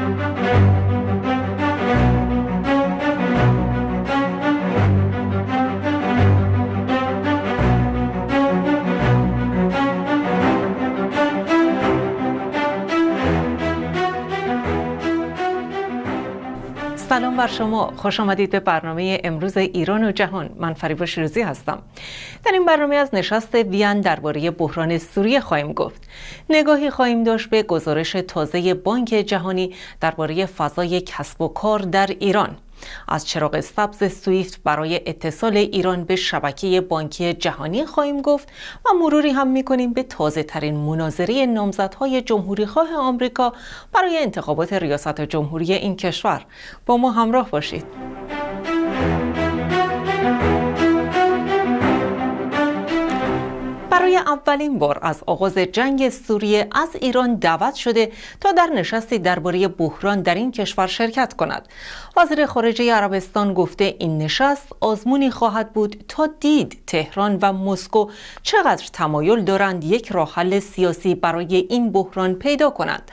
Música شما خوش آمدید به برنامه امروز ایران و جهان. من فریبا شیروزی هستم. در این برنامه از نشست وین درباره بحران سوریه خواهیم گفت. نگاهی خواهیم داشت به گزارش تازه بانک جهانی درباره فضای کسب و کار در ایران. از چراغ سبز سویفت برای اتصال ایران به شبکه بانکی جهانی خواهیم گفت و مروری هم می‌کنیم به تازه ترین مناظره نامزدهای جمهوری خواه آمریکا برای انتخابات ریاست جمهوری این کشور. با ما همراه باشید. برای اولین بار از آغاز جنگ سوریه از ایران دعوت شده تا در نشستی درباره بحران در این کشور شرکت کند. وزیر خارجه عربستان گفته این نشست آزمونی خواهد بود تا دید تهران و مسکو چقدر تمایل دارند یک راه حل سیاسی برای این بحران پیدا کنند.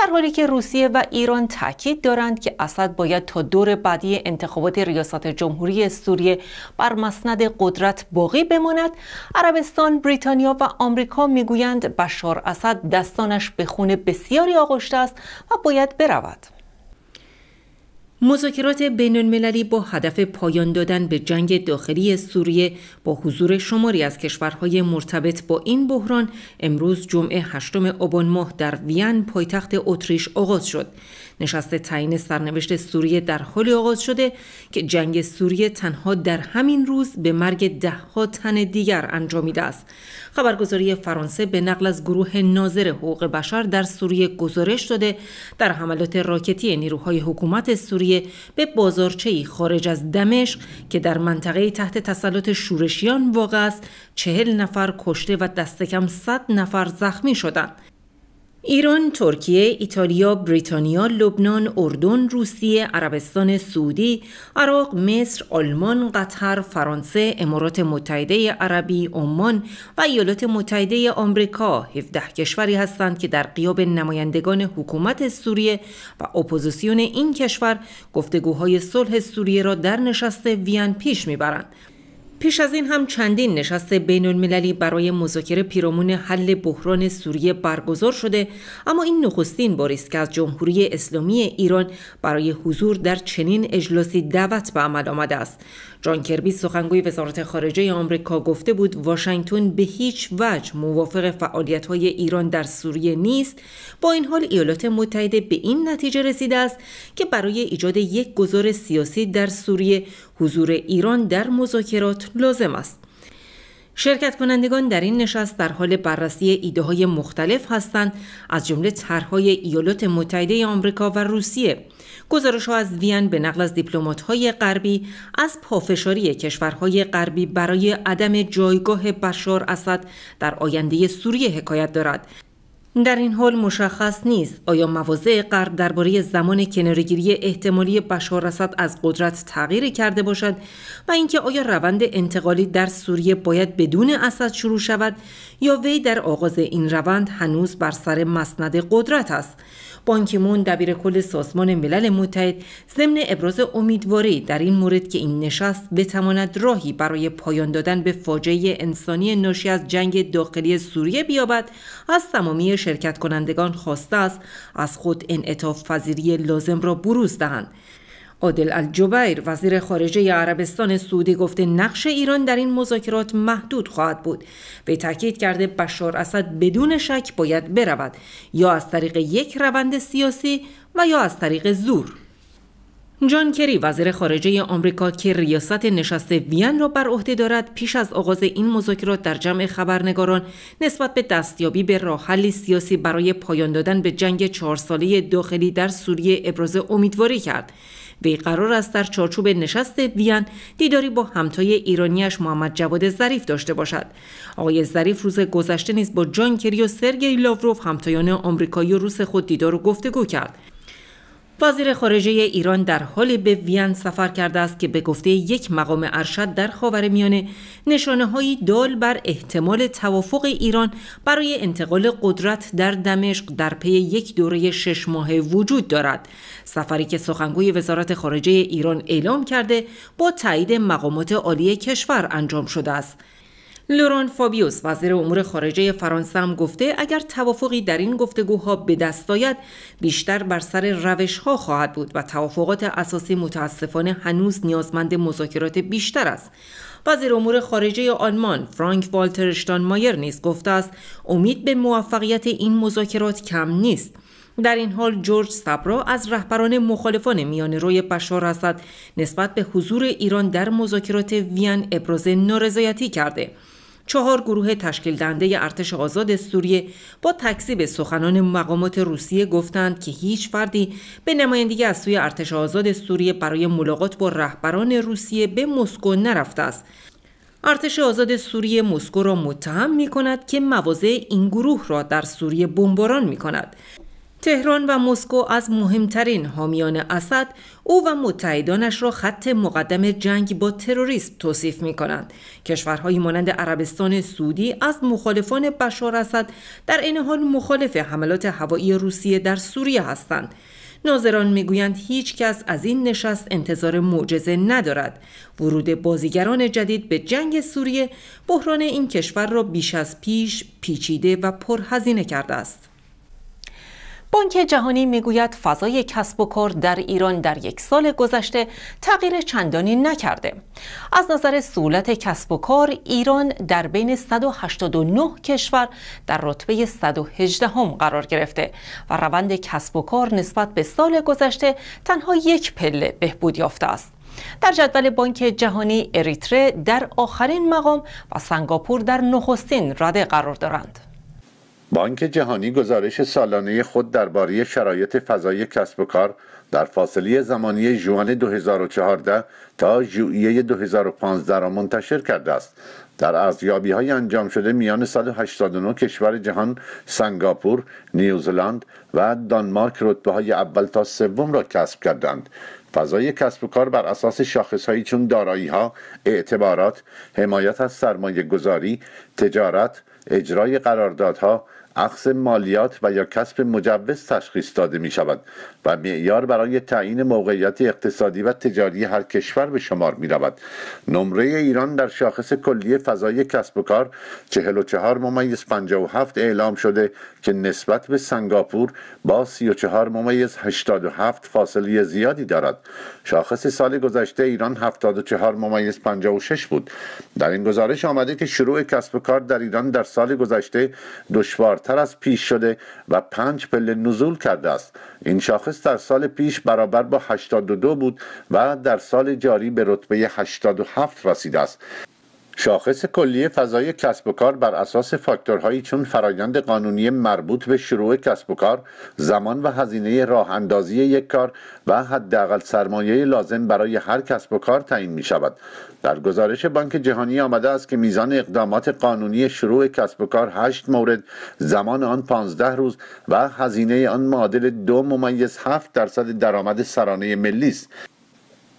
در حالی که روسیه و ایران تاکید دارند که اسد باید تا دور بعدی انتخابات ریاست جمهوری سوریه بر مسند قدرت باقی بماند عربستان بریتانیا و آمریکا می‌گویند بشار اسد دستانش به خون بسیاری آغشته است و باید برود. مذاکرات بین المللی با هدف پایان دادن به جنگ داخلی سوریه با حضور شماری از کشورهای مرتبط با این بحران امروز جمعه هشتم آبان ماه در وین پایتخت اتریش آغاز شد. نشست تعیین سرنوشت سوریه در حال آغاز شده که جنگ سوریه تنها در همین روز به مرگ دهها تن دیگر انجامیده است. خبرگزاری فرانسه به نقل از گروه ناظر حقوق بشر در سوریه گزارش داده. در حملات راکتی نیروهای حکومت سوریه به بازارچه‌ای خارج از دمشق که در منطقه تحت تسلط شورشیان واقع است چهل نفر کشته و دست کم صد نفر زخمی شدند. ایران، ترکیه، ایتالیا، بریتانیا، لبنان، اردن، روسیه، عربستان سعودی، عراق، مصر، آلمان، قطر، فرانسه، امارات متحده عربی، عمان و ایالات متحده آمریکا. 17 کشوری هستند که در غیاب نمایندگان حکومت سوریه و اپوزیسیون این کشور گفتگوهای صلح سوریه را در نشست وین پیش می‌برند. پیش از این هم چندین نشست بین المللی برای مذاکره پیرامون حل بحران سوریه برگزار شده اما این نخستین باری است که از جمهوری اسلامی ایران برای حضور در چنین اجلاسی دعوت به عمل آمده است. جان کربی سخنگوی وزارت خارجه آمریکا گفته بود واشنگتن به هیچ وجه موافق فعالیت های ایران در سوریه نیست. با این حال ایالات متحده به این نتیجه رسیده است که برای ایجاد یک گذار سیاسی در سوریه حضور ایران در مذاکرات لازم است. شرکت کنندگان در این نشست در حال بررسی ایده های مختلف هستند از جمله طرحهای ایالات متحده آمریکا و روسیه. گزارش ها از وین به نقل از دیپلمات های غربی از پافشاری کشورهای غربی برای عدم جایگاه بشار اسد در آینده سوریه حکایت دارد. در این حال مشخص نیست آیا مواضع غرب درباره زمان کنارگیری احتمالی بشار اسد از قدرت تغییر کرده باشد و اینکه آیا روند انتقالی در سوریه باید بدون اسد شروع شود یا وی در آغاز این روند هنوز بر سر مسند قدرت است. بانکیمون دبیر کل سازمان ملل متحد ضمن ابراز امیدواری در این مورد که این نشست بتواند راهی برای پایان دادن به فاجعه انسانی ناشی از جنگ داخلی سوریه بیابد از تمامی شرکت کنندگان خواسته است از خود انعطاف پذیری لازم را بروز دهند. عادل الجبیر وزیر خارجه عربستان سعودی گفته نقش ایران در این مذاکرات محدود خواهد بود. به تاکید کرده بشار اسد بدون شک باید برود یا از طریق یک روند سیاسی و یا از طریق زور. جان کری وزیر خارجه آمریکا که ریاست نشست وین را بر عهده دارد پیش از آغاز این مذاکرات در جمع خبرنگاران نسبت به دستیابی به راه حلی سیاسی برای پایان دادن به جنگ چهار ساله داخلی در سوریه ابراز امیدواری کرد. وی قرار است در چارچوب نشست وین دیداری با همتای ایرانیش محمد جواد ظریف داشته باشد. آقای ظریف روز گذشته نیز با جان کری و سرگئی لاوروف همتایان آمریکایی و روس خود دیدار و گفتگو کرد. وزیر خارجه ایران در حال به وین سفر کرده است که به گفته یک مقام ارشد در خاورمیانه نشانه هایی دال بر احتمال توافق ایران برای انتقال قدرت در دمشق در پی یک دوره شش ماهه وجود دارد. سفری که سخنگوی وزارت خارجه ایران اعلام کرده با تایید مقامات عالی کشور انجام شده است. لوران فابیوس وزیر امور خارجه فرانسه هم گفته اگر توافقی در این گفتگوها به دست آید بیشتر بر سر روش ها خواهد بود و توافقات اساسی متاسفانه هنوز نیازمند مذاکرات بیشتر است. وزیر امور خارجه آلمان فرانک والتر مایر نیز گفته است امید به موفقیت این مذاکرات کم نیست. در این حال جورج صبرا از رهبران مخالفان میان روی بشار اسد نسبت به حضور ایران در مذاکرات وین ابراز نارضایتی کرده. چهار گروه تشکیل دهنده ارتش آزاد سوریه با تکذیب سخنان مقامات روسیه گفتند که هیچ فردی به نمایندگی از سوی ارتش آزاد سوریه برای ملاقات با رهبران روسیه به مسکو نرفته است ارتش آزاد سوریه مسکو را متهم می کند که مواضع این گروه را در سوریه بمباران می کند. تهران و مسکو از مهمترین حامیان اسد او و متحدانش را خط مقدم جنگ با تروریسم توصیف می کنند. کشورهایی مانند عربستان سعودی از مخالفان بشار اسد در این حال مخالف حملات هوایی روسیه در سوریه هستند. ناظران می‌گویند هیچ کس از این نشست انتظار معجزه ندارد. ورود بازیگران جدید به جنگ سوریه بحران این کشور را بیش از پیش پیچیده و پرهزینه کرده است. بانک جهانی می‌گوید فضای کسب و کار در ایران در یک سال گذشته تغییر چندانی نکرده. از نظر سهولت کسب و کار ایران در بین 189 کشور در رتبه 118 هم قرار گرفته و روند کسب و کار نسبت به سال گذشته تنها یک پله بهبود یافته است. در جدول بانک جهانی اریتره در آخرین مقام و سنگاپور در نخستین رده قرار دارند. بانک جهانی گزارش سالانه خود درباره شرایط فضای کسب و کار در فاصله زمانی ژوئن 2014 تا ژوئیه 2015 را منتشر کرده است. در ارزیابی های انجام شده میان 189 کشور جهان سنگاپور، نیوزلند و دانمارک رتبه های اول تا سوم را کسب کردند. فضای کسب و کار بر اساس شاخص هایی چون دارایی ها، اعتبارات، حمایت از سرمایه گذاری، تجارت، اجرای قراردادها، اخذ مالیات و یا کسب مجوز تشخیص داده می شود و معیار برای تعیین موقعیت اقتصادی و تجاری هر کشور به شمار می رود نمره ایران در شاخص کلی فضای کسب و کار 44 ممیز 57 اعلام شده که نسبت به سنگاپور با 34 ممیز 87 فاصله زیادی دارد. شاخص سال گذشته ایران 74 ممیز 56 بود. در این گزارش آمده که شروع کسب و کار در ایران در سال گذشته دشوارتر از پیش شده و پنج پله نزول کرده است. این شاخص در سال پیش برابر با 82 بود و در سال جاری به رتبه 87 رسیده است. شاخص کلی فضای کسب و کار بر اساس فاکتورهایی چون فرایند قانونی مربوط به شروع کسب و کار، زمان و هزینه راه اندازی یک کار و حداقل سرمایه لازم برای هر کسب و کار تعیین می شود. در گزارش بانک جهانی آمده است که میزان اقدامات قانونی شروع کسب و کار 8 مورد، زمان آن 15 روز و هزینه آن معادل دو ممیز 7 درصد درآمد سرانه ملی است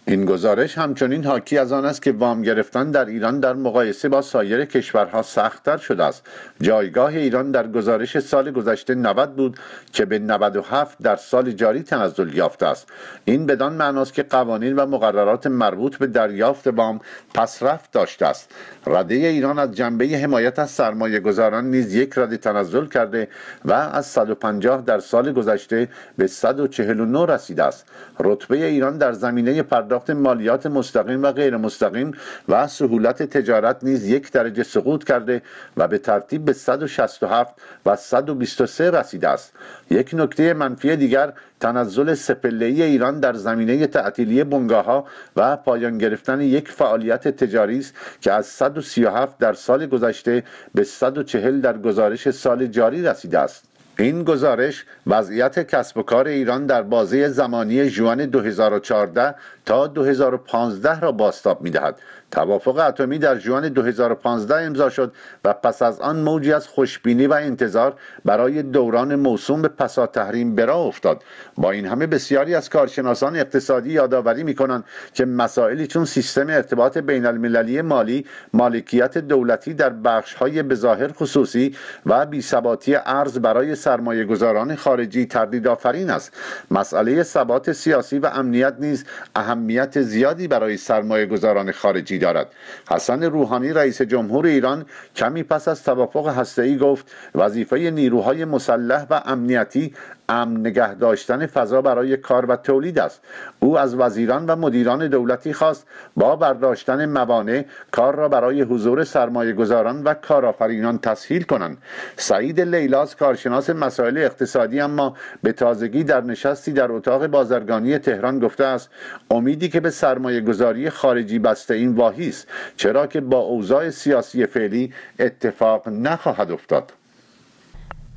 این گزارش همچنین حاکی از آن است که وام گرفتن در ایران در مقایسه با سایر کشورها سختتر شده است. جایگاه ایران در گزارش سال گذشته 90 بود که به 97 در سال جاری تنزل یافته است. این بدان معناست که قوانین و مقررات مربوط به دریافت وام پسرفت داشته است. رده ایران از جنبه حمایت از سرمایه گذاران نیز یک رده تنزل کرده و از 150 در سال گذشته به 149 رسیده است. رتبه ایران در زمینه پرداخت مالیات مستقیم و غیر مستقیم و سهولت تجارت نیز یک درجه سقوط کرده و به ترتیب به 167 و 123 رسیده است. یک نکته منفی دیگر تنزل سپلهی ایران در زمینه تعطیلی بنگاه ها و پایان گرفتن یک فعالیت تجاری است که از 137 در سال گذشته به 140 در گزارش سال جاری رسیده است. این گزارش وضعیت کسب و کار ایران در بازه زمانی جوان 2014 تا 2015 را باستاب می‌دهد. توافق اتمی در جوان 2015 امضا شد و پس از آن موجی از خوشبینی و انتظار برای دوران موسوم به پسا تحریم برا افتاد. با این همه بسیاری از کارشناسان اقتصادی یادآوری می‌کنند که مسائلی چون سیستم ارتباط بین المللی مالی مالکیت دولتی در بخش های بظاهر خصوصی و بیثباتی ارز برای سرمایه گذاران خارجی تردید آفرین است. مسئله ثبات سیاسی و امنیت نیز اهمیت زیادی برای سرمایه گذاران خارجی دارد. حسن روحانی رئیس جمهور ایران کمی پس از توافق ای گفت وظیفه نیروهای مسلح و امنیتی امن نگه داشتن فضا برای کار و تولید است. او از وزیران و مدیران دولتی خواست با برداشتن موانع کار را برای حضور سرمایه گذاران و کارآفرینان تسهیل کنند. سعید لیلاز کارشناس مسائل اقتصادی اما به تازگی در نشستی در اتاق بازرگانی تهران گفته است امیدی که به سرمایه گذاری خارجی بسته این واهی است چرا که با اوضاع سیاسی فعلی اتفاق نخواهد افتاد.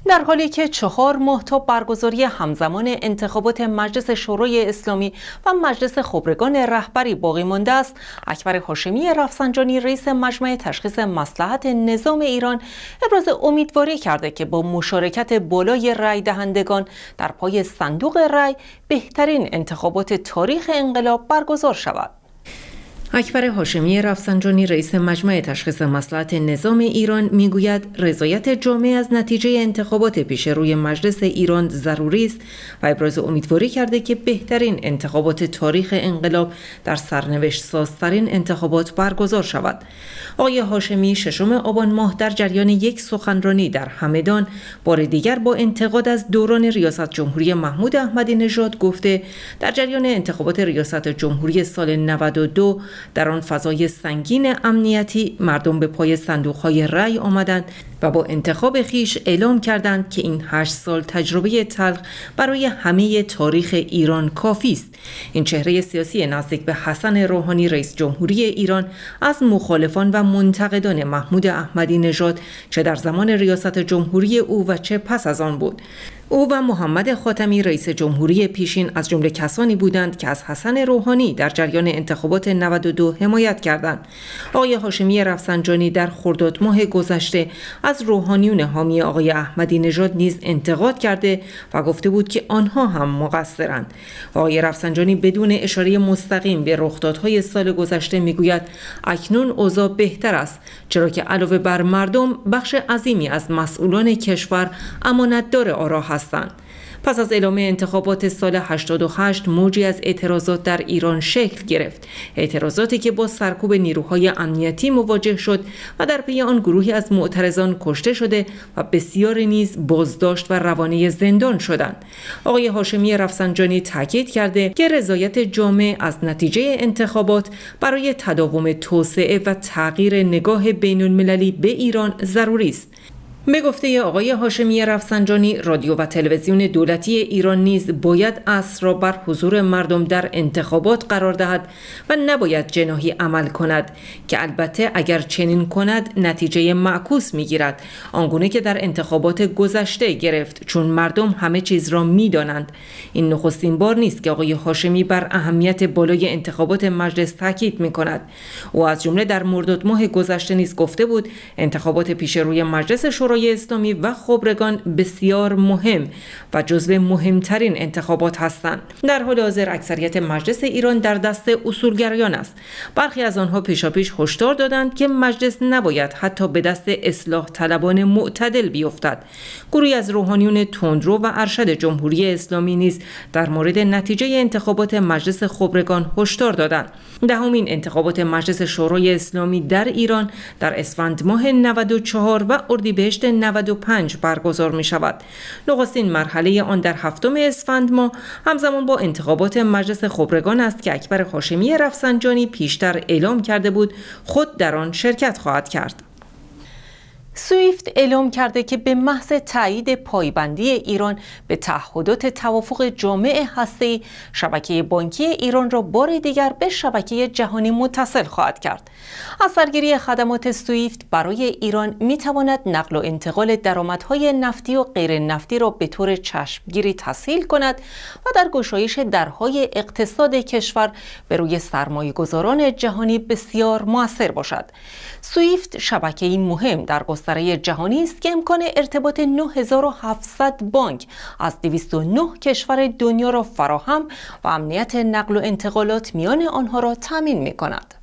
در حالی که چهار ماه تا برگزاری همزمان انتخابات مجلس شورای اسلامی و مجلس خبرگان رهبری باقی مانده است اکبر هاشمی رفسنجانی رئیس مجمع تشخیص مسلحت نظام ایران ابراز امیدواری کرده که با مشارکت بالای رای دهندگان در پای صندوق رای بهترین انتخابات تاریخ انقلاب برگزار شود. اکبر هاشمی رفسنجانی رئیس مجمع تشخیص مسلحت نظام ایران می‌گوید رضایت جامعه از نتیجه انتخابات پیش روی مجلس ایران ضروری است. و ابراز امیدواری کرده که بهترین انتخابات تاریخ انقلاب در سرنوشت سازترین انتخابات برگزار شود. آقای هاشمی ششم آبان ماه در جریان یک سخنرانی در همدان بار دیگر با انتقاد از دوران ریاست جمهوری محمود احمدی نژاد گفته در جریان انتخابات ریاست جمهوری سال 92 در آن فضای سنگین امنیتی مردم به پای صندوقهای رأی آمدند. و با انتخاب خیش اعلام کردند که این هشت سال تجربه تلخ برای همه تاریخ ایران کافی است این چهره سیاسی نزدیک به حسن روحانی رئیس جمهوری ایران از مخالفان و منتقدان محمود احمدی نژاد چه در زمان ریاست جمهوری او و چه پس از آن بود او و محمد خاتمی رئیس جمهوری پیشین از جمله کسانی بودند که از حسن روحانی در جریان انتخابات 92 حمایت کردند. آقای هاشمی رفسنجانی در خرداد ماه گذشته روحانیون حامی آقای احمدی نژاد نیز انتقاد کرده و گفته بود که آنها هم مقصرند. آقای رفسنجانی بدون اشاره مستقیم به رخدادهای سال گذشته می‌گوید اکنون اوضاع بهتر است چرا که علاوه بر مردم بخش عظیمی از مسئولان کشور امانتدار آرا هستند پس از اعلام انتخابات سال 88 موجی از اعتراضات در ایران شکل گرفت. اعتراضاتی که با سرکوب نیروهای امنیتی مواجه شد و در پی آن گروهی از معترضان کشته شده و بسیاری نیز بازداشت و روانه زندان شدند. آقای هاشمی رفسنجانی تاکید کرده که رضایت جامع از نتیجه انتخابات برای تداوم توسعه و تغییر نگاه بین المللی به ایران ضروری است. به گفته آقای هاشمی رفسنجانی رادیو و تلویزیون دولتی ایران نیز باید اصر را بر حضور مردم در انتخابات قرار دهد و نباید جناهی عمل کند که البته اگر چنین کند نتیجه معکوس می‌گیرد. آنگونه که در انتخابات گذشته گرفت چون مردم همه چیز را می‌دانند. این نخستین بار نیست که آقای هاشمی بر اهمیت بالای انتخابات مجلس تاکید می کند او از جمله در مرداد ماه گذشته نیز گفته بود انتخابات پیش روی مجلس شورای شورای اسلامی و خبرگان بسیار مهم و جزو مهمترین انتخابات هستند. در حال حاضر اکثریت مجلس ایران در دست اصولگرایان است. برخی از آنها پیشاپیش هشدار دادند که مجلس نباید حتی به دست اصلاح طلبان معتدل بیفتد. گروهی از روحانیون تندرو و ارشد جمهوری اسلامی نیز در مورد نتیجه انتخابات مجلس خبرگان هشدار دادند. دهمین انتخابات مجلس شورای اسلامی در ایران در اسفند ماه 94 و اردیبهشت 95 برگزار می شود. نخستین مرحله آن در هفتم اسفند ماه همزمان با انتخابات مجلس خبرگان است که اکبر هاشمی رفسنجانی پیشتر اعلام کرده بود خود در آن شرکت خواهد کرد. سویفت اعلام کرده که به محض تایید پایبندی ایران به تعهدات توافق جامع هسته شبکه بانکی ایران را بار دیگر به شبکه جهانی متصل خواهد کرد. از سرگیری خدمات سویفت برای ایران می تواند نقل و انتقال درآمدهای نفتی و غیر نفتی را به طور چشمگیری تسهیل کند و در گشایش درهای اقتصاد کشور به روی سرمایه گذاران جهانی بسیار موثر باشد. سویفت شبکه مهم در گستره جهانی است که امکان ارتباط 9700 بانک از 209 کشور دنیا را فراهم و امنیت نقل و انتقالات میان آنها را تامین می کند.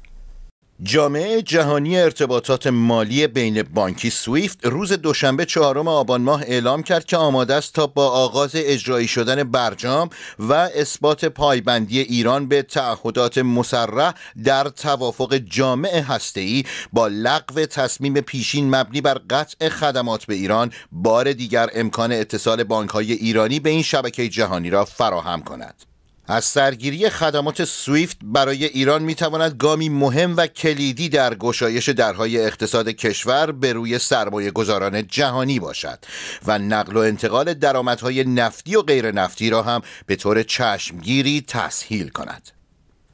جامعه جهانی ارتباطات مالی بین بانکی سویفت روز دوشنبه چهارم آبان ماه اعلام کرد که آماده است تا با آغاز اجرایی شدن برجام و اثبات پایبندی ایران به تعهدات مسرح در توافق جامع هسته‌ای با لغو تصمیم پیشین مبنی بر قطع خدمات به ایران بار دیگر امکان اتصال بانک‌های ایرانی به این شبکه جهانی را فراهم کند. از سرگیری خدمات سویفت برای ایران می تواند گامی مهم و کلیدی در گشایش درهای اقتصاد کشور به روی سرمایه گذاران جهانی باشد و نقل و انتقال درآمدهای نفتی و غیر نفتی را هم به طور چشمگیری تسهیل کند.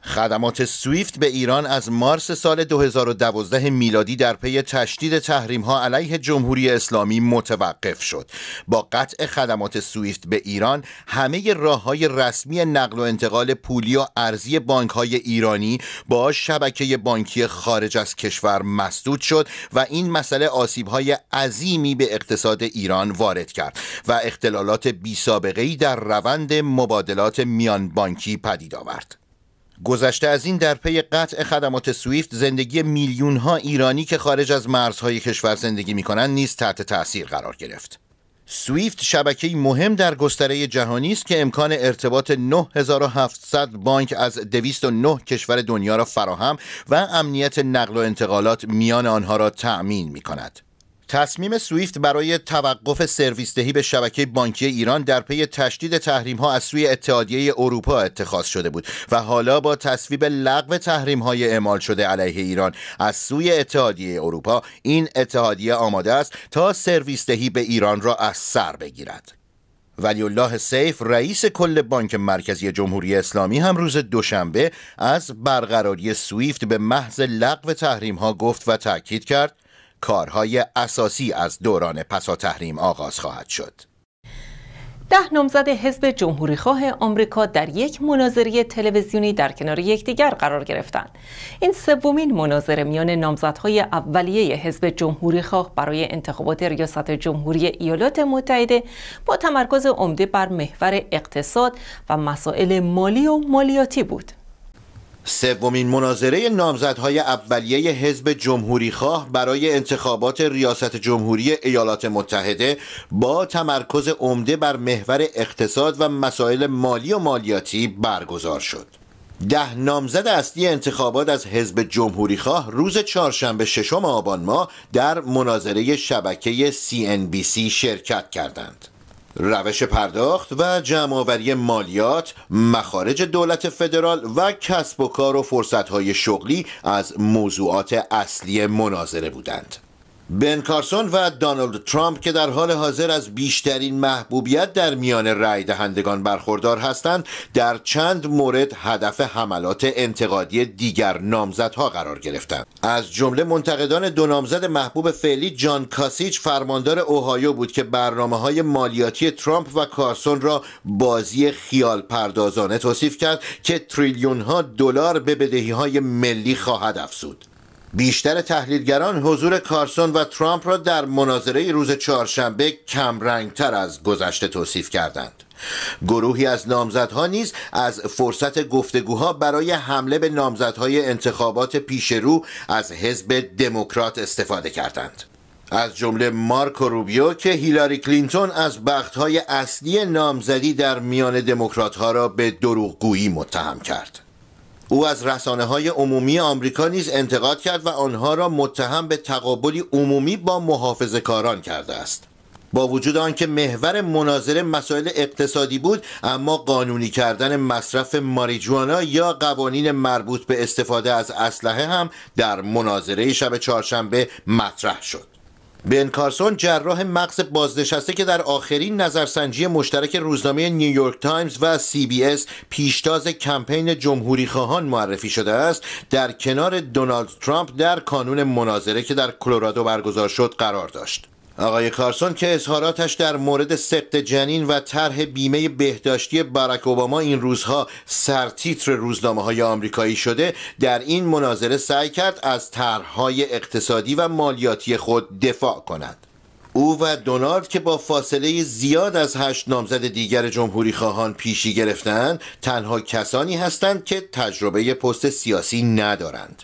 خدمات سویفت به ایران از مارس سال 2012 میلادی در پی تشدید تحریم ها علیه جمهوری اسلامی متوقف شد. با قطع خدمات سویفت به ایران همه راه های رسمی نقل و انتقال پولی و ارزی بانک های ایرانی با شبکه بانکی خارج از کشور مسدود شد و این مسئله آسیب های عظیمی به اقتصاد ایران وارد کرد و اختلالات بی سابقه در روند مبادلات میان بانکی پدید آورد. گذشته از این در پی قطع خدمات سویفت زندگی میلیون ها ایرانی که خارج از مرزهای کشور زندگی می کنند نیز تحت تاثیر قرار گرفت. سویفت شبکه‌ای مهم در گستره جهانی است که امکان ارتباط 9700 بانک از 209 کشور دنیا را فراهم و امنیت نقل و انتقالات میان آنها را تأمین می کند. تصمیم سویفت برای توقف سرویس دهی به شبکه بانکی ایران در پی تشدید تحریم ها از سوی اتحادیه اروپا اتخاذ شده بود و حالا با تصویب لغو تحریم های اعمال شده علیه ایران از سوی اتحادیه اروپا این اتحادیه آماده است تا سرویس دهی به ایران را از سر بگیرد. ولی الله سیف رئیس کل بانک مرکزی جمهوری اسلامی هم روز دوشنبه از برقراری سویفت به محض لغو تحریم ها گفت و تاکید کرد کارهای اساسی از دوران پسا تحریم آغاز خواهد شد. ده نامزد حزب جمهوریخواه آمریکا در یک مناظره تلویزیونی در کنار یکدیگر قرار گرفتند. این سومین مناظره میان نامزدهای اولیه حزب جمهوریخواه برای انتخابات ریاست جمهوری ایالات متحده با تمرکز عمده بر محور اقتصاد و مسائل مالی و مالیاتی بود. سومین مناظره نامزدهای اولیه حزب جمهوری خواه برای انتخابات ریاست جمهوری ایالات متحده با تمرکز عمده بر محور اقتصاد و مسائل مالی و مالیاتی برگزار شد. ده نامزد اصلی انتخابات از حزب جمهوری خواه روز چهارشنبه ششم آبان ماه در مناظره شبکه CNBC شرکت کردند. روش پرداخت و جمعآوری مالیات مخارج دولت فدرال و کسب و کار و فرصتهای شغلی از موضوعات اصلی مناظره بودند. بن کارسون و دانالد ترامپ که در حال حاضر از بیشترین محبوبیت در میان رای دهندگان برخوردار هستند در چند مورد هدف حملات انتقادی دیگر نامزدها قرار گرفتند. از جمله منتقدان دو نامزد محبوب فعلی جان کاسیچ فرماندار اوهایو بود که برنامه های مالیاتی ترامپ و کارسون را بازی خیال پردازانه توصیف کرد که تریلیون ها دلار به بدهی های ملی خواهد افزود. بیشتر تحلیلگران حضور کارسون و ترامپ را در مناظره روز چهارشنبه کمرنگتر از گذشته توصیف کردند. گروهی از نامزدها نیز از فرصت گفتگوها برای حمله به نامزدهای انتخابات پیشرو از حزب دموکرات استفاده کردند. از جمله مارک روبیو که هیلاری کلینتون از بختهای اصلی نامزدی در میان دموکرات ها را به دروغگویی متهم کرد. او از رسانه های عمومی آمریکا نیز انتقاد کرد و آنها را متهم به تقابلی عمومی با محافظه کاران کرده است. با وجود آنکه محور مناظره مسائل اقتصادی بود اما قانونی کردن مصرف ماریجوانا یا قوانین مربوط به استفاده از اسلحه هم در مناظره شب چهارشنبه مطرح شد. بن کارسون جراح مغز بازنشسته که در آخرین نظرسنجی مشترک روزنامه نیویورک تایمز و سی بی اس پیشتاز کمپین جمهوری خواهان معرفی شده است در کنار دونالد ترامپ در کانون مناظره که در کلرادو برگزار شد قرار داشت. آقای کارسون که اظهاراتش در مورد سقط جنین و طرح بیمه بهداشتی باراک اوباما این روزها سرتیتر روزنامه های آمریکایی شده در این مناظره سعی کرد از طرحهای اقتصادی و مالیاتی خود دفاع کند. او و دونالد که با فاصله زیاد از هشت نامزد دیگر جمهوری خواهان پیشی گرفتند تنها کسانی هستند که تجربه پست سیاسی ندارند.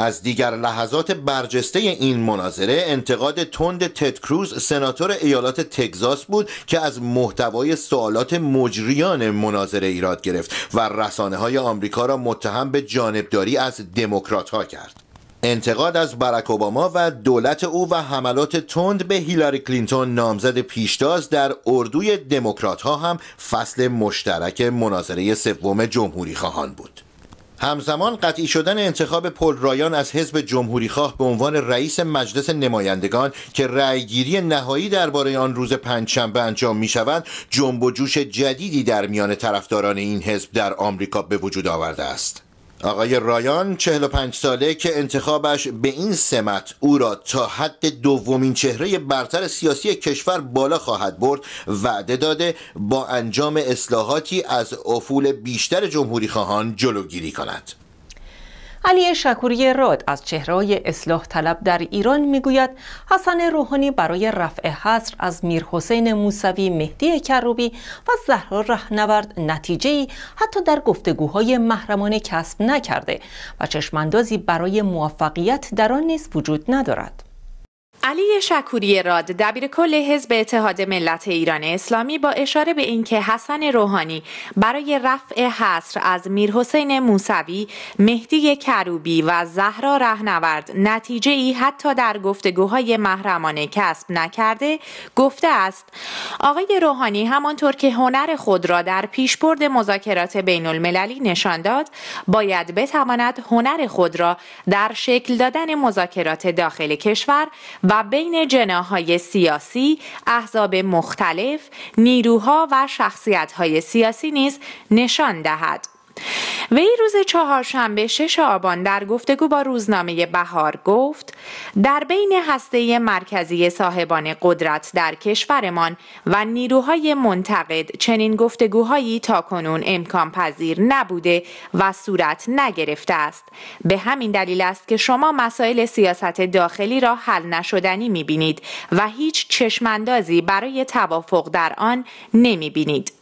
از دیگر لحظات برجسته این مناظره انتقاد تند تد کروز سناتور ایالات تگزاس بود که از محتوای سوالات مجریان مناظره ایراد گرفت و رسانه های آمریکا را متهم به جانبداری از دموکرات ها کرد. انتقاد از برک اوباما و دولت او و حملات تند به هیلاری کلینتون نامزد پیشتاز در اردوی دموکرات ها هم فصل مشترک مناظره سوم جمهوری خواهان بود. همزمان قطعی شدن انتخاب پل رایان از حزب جمهوری خواه به عنوان رئیس مجلس نمایندگان که رأیگیری نهایی درباره آن روز پنجشنبه انجام می شود جنب و جوش جدیدی در میان طرفداران این حزب در آمریکا به وجود آورده است. آقای رایان 45 ساله که انتخابش به این سمت او را تا حد دومین چهره برتر سیاسی کشور بالا خواهد برد وعده داده با انجام اصلاحاتی از افول بیشتر جمهوری خواهان جلوگیری کند. علی شکوری راد از چهرهای اصلاح طلب در ایران می‌گوید حسن روحانی برای رفع حصر از میر حسین موسوی مهدی کروبی و زهرا رهنورد نتیجه ای حتی در گفتگوهای محرمانه کسب نکرده و چشماندازی برای موفقیت در آن نیز وجود ندارد. علی شکوری راد دبیر کل حزب اتحاد ملت ایران اسلامی با اشاره به اینکه حسن روحانی برای رفع حصر از میر حسین موسوی، مهدی کروبی و زهرا رهنورد نتیجه ای حتی در گفتگوهای محرمانه کسب نکرده گفته است. آقای روحانی همانطور که هنر خود را در پیشبرد مذاکرات بین المللی نشان داد باید بتواند هنر خود را در شکل دادن مذاکرات داخل کشور و بین جناهای سیاسی، احزاب مختلف، نیروها و شخصیتهای سیاسی نیز نشان دهد. وی روز چهارشنبه شش آبان در گفتگو با روزنامه بهار گفت در بین هسته مرکزی صاحبان قدرت در کشورمان و نیروهای منتقد چنین گفتگوهایی تا کنون امکان پذیر نبوده و صورت نگرفته است. به همین دلیل است که شما مسائل سیاست داخلی را حل نشدنی می‌بینید و هیچ چشماندازی برای توافق در آن نمی‌بینید.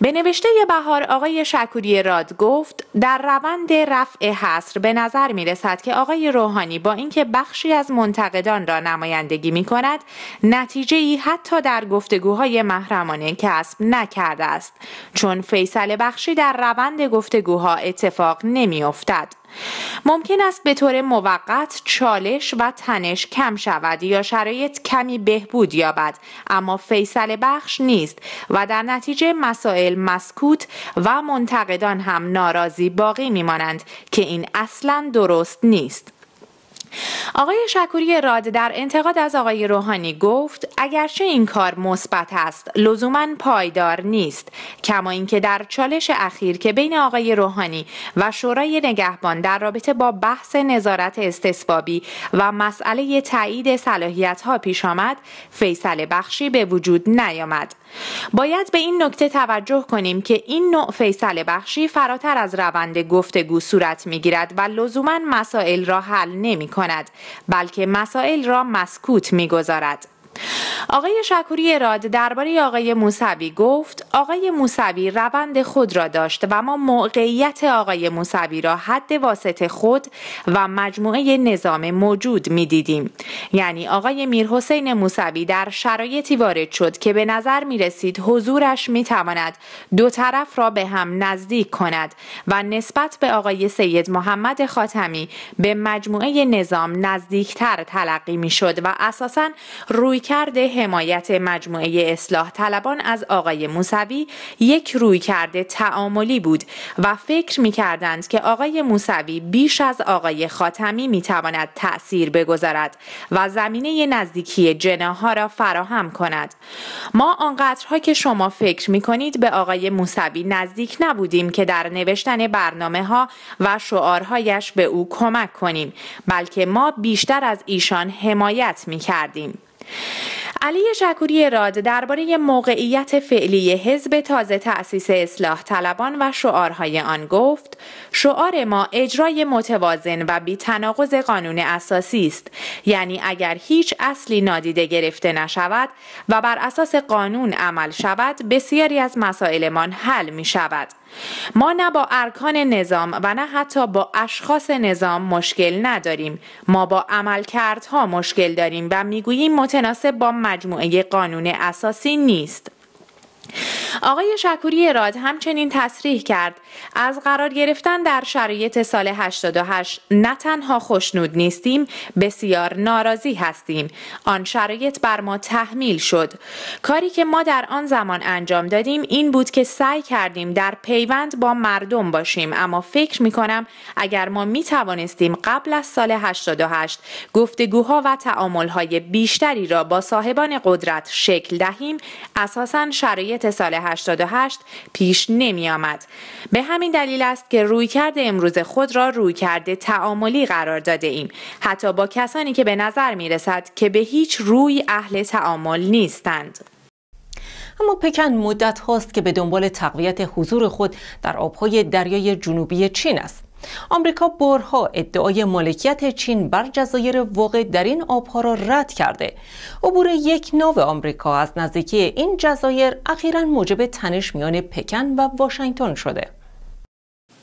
به نوشته بهار آقای شکوری راد گفت در روند رفع حصر به نظر می رسد که آقای روحانی با اینکه بخشی از منتقدان را نمایندگی می کند نتیجه ای حتی در گفتگوهای محرمانه کسب نکرده است چون فیصل بخشی در روند گفتگوها اتفاق نمی افتد. ممکن است به طور موقت چالش و تنش کم شود یا شرایط کمی بهبود یابد اما فیصل بخش نیست و در نتیجه مسائل مسکوت و منتقدان هم ناراضی باقی میمانند که این اصلا درست نیست. آقای شکوری راد در انتقاد از آقای روحانی گفت اگرچه این کار مثبت است لزوما پایدار نیست کما اینکه در چالش اخیر که بین آقای روحانی و شورای نگهبان در رابطه با بحث نظارت استثبابی و مسئله تایید صلاحیت ها پیش آمد فیصل بخشی به وجود نیامد. باید به این نکته توجه کنیم که این نوع فیصل بخشی فراتر از روند گفتگو صورت می گیرد و لزوما مسائل را حل نمی کند بلکه مسائل را مسکوت می گذارد. آقای شکوری راد درباره آقای موسوی گفت آقای موسوی روند خود را داشت و ما موقعیت آقای موسوی را حد واسط خود و مجموعه نظام موجود می دیدیم. یعنی آقای میرحسین موسوی در شرایطی وارد شد که به نظر می رسید حضورش می تواند دو طرف را به هم نزدیک کند و نسبت به آقای سید محمد خاتمی به مجموعه نظام نزدیکتر تلقی می شد و اساسا روی رویکرد حمایت مجموعه اصلاح طلبان از آقای موسوی یک رویکرد تعاملی بود و فکر می کردند که آقای موسوی بیش از آقای خاتمی می تواند تأثیر بگذارد و زمینه نزدیکی جناها را فراهم کند. ما آنقدرها که شما فکر می کنید به آقای موسوی نزدیک نبودیم که در نوشتن برنامه ها و شعارهایش به او کمک کنیم بلکه ما بیشتر از ایشان حمایت می کردیم. علی شکوری راد درباره موقعیت فعلی حزب تازه تأسیس اصلاح طلبان و شعارهای آن گفت شعار ما اجرای متوازن و بی تناقض قانون اساسی است. یعنی اگر هیچ اصلی نادیده گرفته نشود و بر اساس قانون عمل شود بسیاری از مسائلمان حل می شود ما نه با ارکان نظام و نه حتی با اشخاص نظام مشکل نداریم. ما با عملکردها مشکل داریم و می‌گوییم متناسب با مجموعه قانون اساسی نیست. آقای شکوری راد همچنین تصریح کرد. از قرار گرفتن در شرایط سال 88 نه تنها خوشنود نیستیم بسیار ناراضی هستیم. آن شرایط بر ما تحمیل شد. کاری که ما در آن زمان انجام دادیم این بود که سعی کردیم در پیوند با مردم باشیم. اما فکر می کنم اگر ما می توانستیم قبل از سال 88 گفتگوها و تعاملهای بیشتری را با صاحبان قدرت شکل دهیم اساسا شرایط سال 88 پیش نمی آمد. به همین دلیل است که رویکرد امروز خود را رویکرد تعاملی قرار داده ایم حتی با کسانی که به نظر می رسد که به هیچ روی اهل تعامل نیستند. اما پکن مدت هاست که به دنبال تقویت حضور خود در آبهای دریای جنوبی چین است. آمریکا بارها ادعای مالکیت چین بر جزایر واقع در این آبها را رد کرده. عبور یک ناو آمریکا از نزدیکی این جزایر اخیرا موجب تنش میان پکن و واشنگتن شده.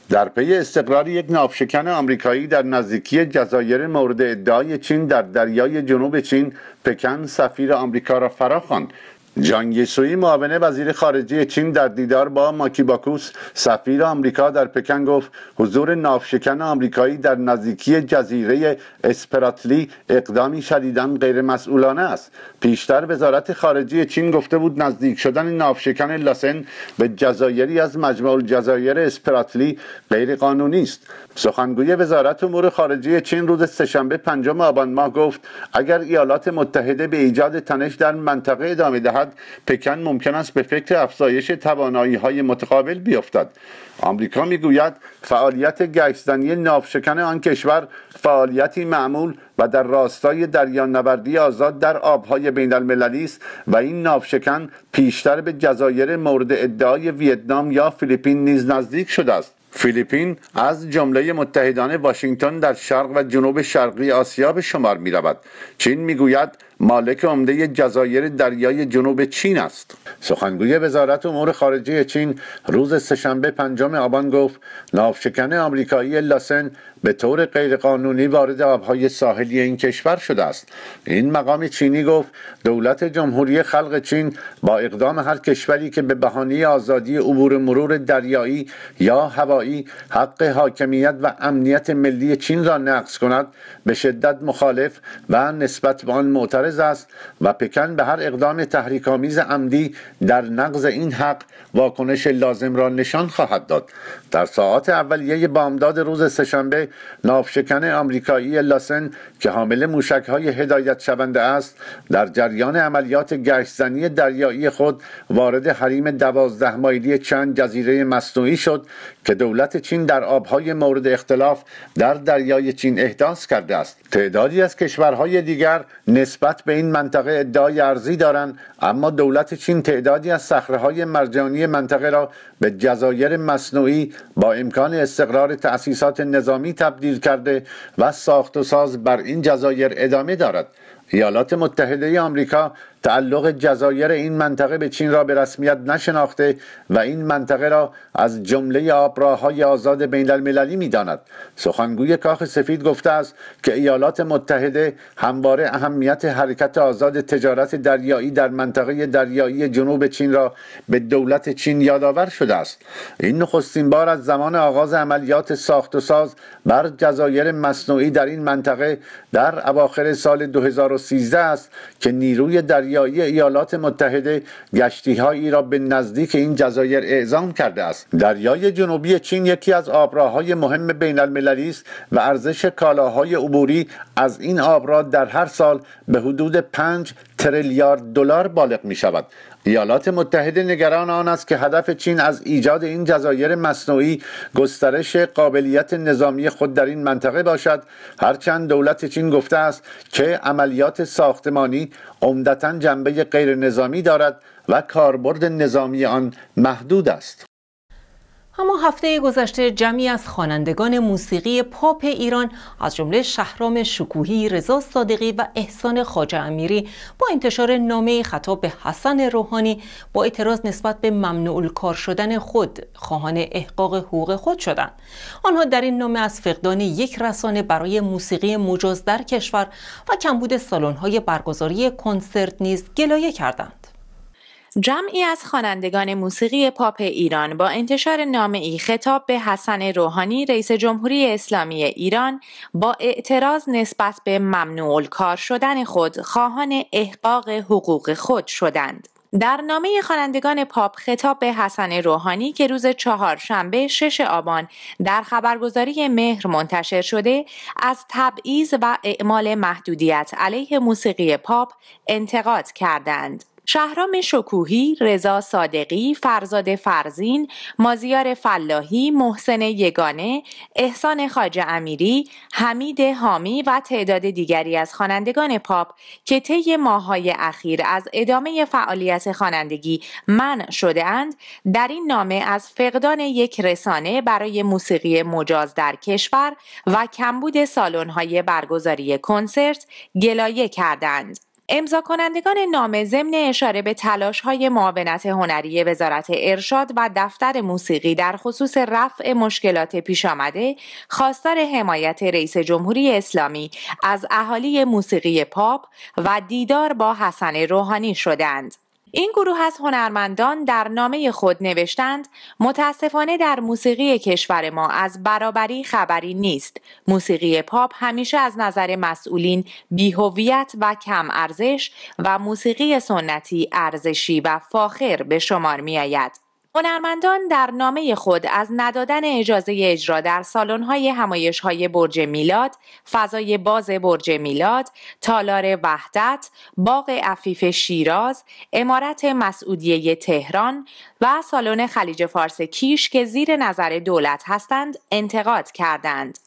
در پی استقرار یک ناوشکن آمریکایی در نزدیکی جزایر مورد ادعای چین در دریای جنوب چین پکن سفیر آمریکا را فراخواند جانگ یسوی معاون وزیر خارجه چین در دیدار با ماکیباکوس سفیر آمریکا در پکن گفت حضور ناوشکن آمریکایی در نزدیکی جزیره اسپراتلی اقدامی شدیدا غیر مسئولانه است. پیشتر وزارت خارجه چین گفته بود نزدیک شدن ناوشکن لاسن به جزایری از مجموع الجزایر اسپراتلی غیر قانونی است. سخنگوی وزارت امور خارجه چین روز سهشنبه پنجم آبان ماه گفت اگر ایالات متحده به ایجاد تنش در منطقه ادامه دهد پکن ممکن است به فکر افزایش توانایی های متقابل بیفتد. آمریکا می‌گوید فعالیت گشتنی ناوشکن آن کشور فعالیتی معمول و در راستای دریانوردی آزاد در آبهای بین المللی است و این ناوشکن پیشتر به جزایر مورد ادعای ویتنام یا فیلیپین نیز نزدیک شده است فیلیپین از جمله متحدان واشنگتن در شرق و جنوب شرقی آسیا به شمار می رود. چین می گوید مالک عمده جزایر دریای جنوب چین است سخنگوی وزارت امور خارجه چین روز سهشنبه پنجم آبان گفت ناوشکن آمریکایی لاسن به طور غیرقانونی وارد آبهای ساحلی این کشور شده است. این مقام چینی گفت دولت جمهوری خلق چین با اقدام هر کشوری که به بهانه آزادی عبور مرور دریایی یا هوایی حق حاکمیت و امنیت ملی چین را نقض کند به شدت مخالف و نسبت به آن معترض است و پکن به هر اقدام تحریک‌آمیز عمدی در نقض این حق واکنش لازم را نشان خواهد داد. در ساعات اولیه بامداد روز سهشنبه نافشکن آمریکایی لاسن که حامل موشک های هدایت شونده است در جریان عملیات گشتزنی دریایی خود وارد حریم دوازده مایلی چند جزیره مصنوعی شد که دولت چین در آبهای مورد اختلاف در دریای چین احداث کرده است. تعدادی از کشورهای دیگر نسبت به این منطقه ادعای ارزی دارند اما دولت چین تعدادی از صخره مرجانی منطقه را به جزایر مصنوعی با امکان استقرار تأسیسات نظامی تبدیل کرده و ساخت و ساز بر این جزایر ادامه دارد. ایالات متحده آمریکا تعلق جزایر این منطقه به چین را به رسمیت نشناخته و این منطقه را از جمله آبراهای آزاد بین المللی می داند. سخنگوی کاخ سفید گفته است که ایالات متحده همواره اهمیت حرکت آزاد تجارت دریایی در منطقه دریایی جنوب چین را به دولت چین یادآور شده است این نخستین بار از زمان آغاز عملیات ساخت و ساز بر جزایر مصنوعی در این منطقه در اواخر سال 2013 است که نیروی دریایی ایالات متحده گشتی هایی را به نزدیک این جزایر اعزام کرده است. دریای جنوبی چین یکی از آبراهای مهم بین المللی است و ارزش کالاهای عبوری از این آبرا در هر سال به حدود 5 تریلیارد دلار بالغ می شود ایالات متحده نگران آن است که هدف چین از ایجاد این جزایر مصنوعی گسترش قابلیت نظامی خود در این منطقه باشد. هرچند دولت چین گفته است که عملیات ساختمانی عمدتا جنبه غیر نظامی دارد و کاربرد نظامی آن محدود است. اما هفته گذشته جمعی از خوانندگان موسیقی پاپ ایران از جمله شهرام شکوهی، رضا صادقی و احسان خاجه امیری با انتشار نامه خطاب به حسن روحانی با اعتراض نسبت به ممنوع کار شدن خود خواهان احقاق حقوق خود شدند. آنها در این نامه از فقدان یک رسانه برای موسیقی مجاز در کشور و کمبود سالن‌های برگزاری کنسرت نیز گلایه کردند. جمعی از خوانندگان موسیقی پاپ ایران با انتشار نامه ای خطاب به حسن روحانی رئیس جمهوری اسلامی ایران با اعتراض نسبت به ممنوع کار شدن خود خواهان احقاق حقوق خود شدند. در نامه خوانندگان پاپ خطاب به حسن روحانی که روز چهارشنبه شش آبان در خبرگزاری مهر منتشر شده از تبعیض و اعمال محدودیت علیه موسیقی پاپ انتقاد کردند. شهرام شکوهی، رضا صادقی، فرزاد فرزین، مازیار فلاحی، محسن یگانه، احسان خاج امیری، حمید حامی و تعداد دیگری از خوانندگان پاپ که طی ماههای اخیر از ادامه فعالیت خوانندگی منع شده اند در این نامه از فقدان یک رسانه برای موسیقی مجاز در کشور و کمبود سالن‌های برگزاری کنسرت گلایه کردند. امضا کنندگان نامه ضمن اشاره به تلاش های معاونت هنری وزارت ارشاد و دفتر موسیقی در خصوص رفع مشکلات پیش آمده خواستار حمایت رئیس جمهوری اسلامی از اهالی موسیقی پاپ و دیدار با حسن روحانی شدند. این گروه از هنرمندان در نامه خود نوشتند متاسفانه در موسیقی کشور ما از برابری خبری نیست موسیقی پاپ همیشه از نظر مسئولین بیهویت و کم ارزش و موسیقی سنتی ارزشی و فاخر به شمار می آید. هنرمندان در نامه خود از ندادن اجازه اجرا در سالن‌های همایش‌های برج میلاد، فضای باز برج میلاد، تالار وحدت، باغ عفیف شیراز، امارت مسعودیه تهران و سالن خلیج فارس کیش که زیر نظر دولت هستند انتقاد کردند.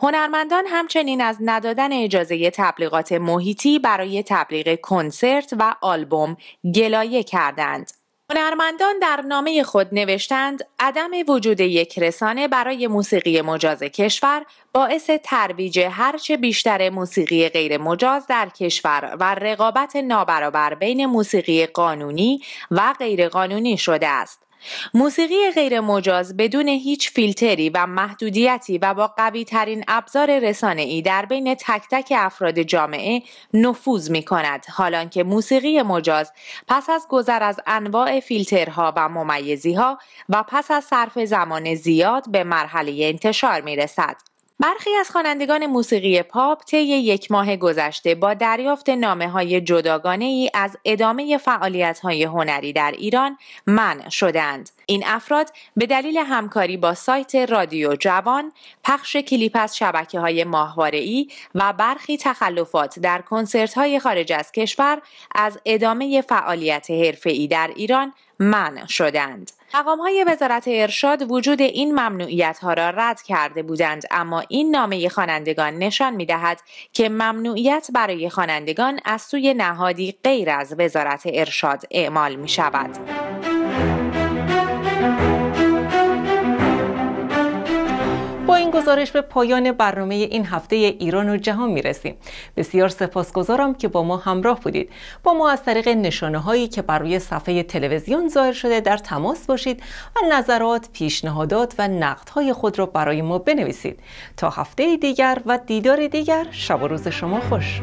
هنرمندان همچنین از ندادن اجازه تبلیغات محیطی برای تبلیغ کنسرت و آلبوم گلایه کردند. هنرمندان در نامه خود نوشتند عدم وجود یک رسانه برای موسیقی مجاز کشور باعث ترویج هرچه بیشتر موسیقی غیر مجاز در کشور و رقابت نابرابر بین موسیقی قانونی و غیرقانونی شده است. موسیقی غیر مجاز بدون هیچ فیلتری و محدودیتی و با قوی ترین ابزار رسانه ای در بین تک تک افراد جامعه نفوذ می کند حالان که موسیقی مجاز پس از گذر از انواع فیلترها و ممیزی ها و پس از صرف زمان زیاد به مرحله انتشار می رسد. برخی از خوانندگان موسیقی پاپ طی یک ماه گذشته با دریافت نامه های جداگانه ای از ادامه فعالیت های هنری در ایران منع شدند. این افراد به دلیل همکاری با سایت رادیو جوان، پخش کلیپ از شبکه های ماهواره و برخی تخلفات در کنسرت های خارج از کشور از ادامه فعالیت حرفه‌ای در ایران منع شدند. مقام های وزارت ارشاد وجود این ممنوعیت ها را رد کرده بودند اما این نامه خوانندگان نشان می دهد که ممنوعیت برای خوانندگان از سوی نهادی غیر از وزارت ارشاد اعمال می شود. گزارش به پایان برنامه این هفته ایران و جهان می‌رسیم. بسیار سپاسگزارم که با ما همراه بودید. با ما از طریق نشانه هایی که بر روی صفحه تلویزیون ظاهر شده در تماس باشید و نظرات پیشنهادات و نقدهای خود را برای ما بنویسید. تا هفته دیگر و دیدار دیگر شب و روز شما خوش.